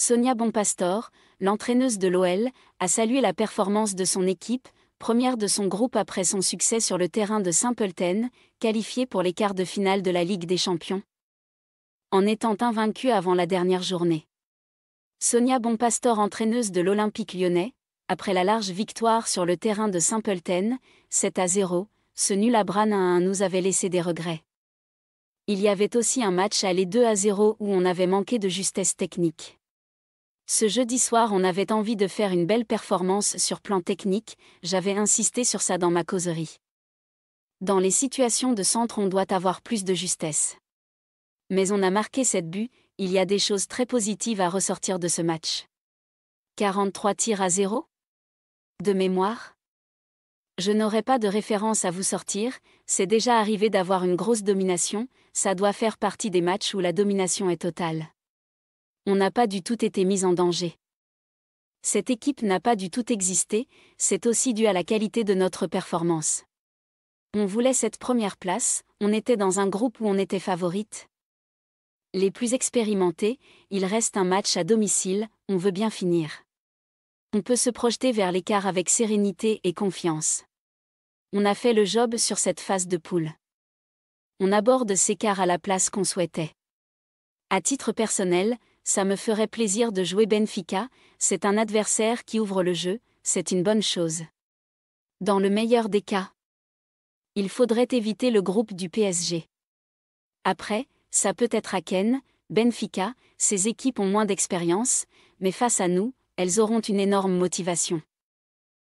Sonia Bonpastor, l'entraîneuse de l'OL, a salué la performance de son équipe, première de son groupe après son succès sur le terrain de Simpleton, qualifié pour les quarts de finale de la Ligue des Champions. En étant invaincue avant la dernière journée. Sonia Bonpastor, entraîneuse de l'Olympique lyonnais, après la large victoire sur le terrain de Simpleton, 7 à 0, ce nul à Bran 1 nous avait laissé des regrets. Il y avait aussi un match aller 2 à 0 où on avait manqué de justesse technique. Ce jeudi soir, on avait envie de faire une belle performance sur plan technique, j'avais insisté sur ça dans ma causerie. Dans les situations de centre, on doit avoir plus de justesse. Mais on a marqué cette but, il y a des choses très positives à ressortir de ce match. 43 tirs à 0 De mémoire? Je n'aurai pas de référence à vous sortir, c'est déjà arrivé d'avoir une grosse domination, ça doit faire partie des matchs où la domination est totale on n'a pas du tout été mis en danger. Cette équipe n'a pas du tout existé, c'est aussi dû à la qualité de notre performance. On voulait cette première place, on était dans un groupe où on était favorite. Les plus expérimentés, il reste un match à domicile, on veut bien finir. On peut se projeter vers l'écart avec sérénité et confiance. On a fait le job sur cette phase de poule. On aborde ces quarts à la place qu'on souhaitait. À titre personnel, ça me ferait plaisir de jouer Benfica, c'est un adversaire qui ouvre le jeu, c'est une bonne chose. Dans le meilleur des cas, il faudrait éviter le groupe du PSG. Après, ça peut être Aken, Benfica, ces équipes ont moins d'expérience, mais face à nous, elles auront une énorme motivation.